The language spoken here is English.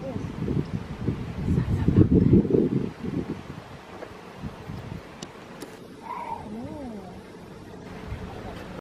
Yes. Sounds about good.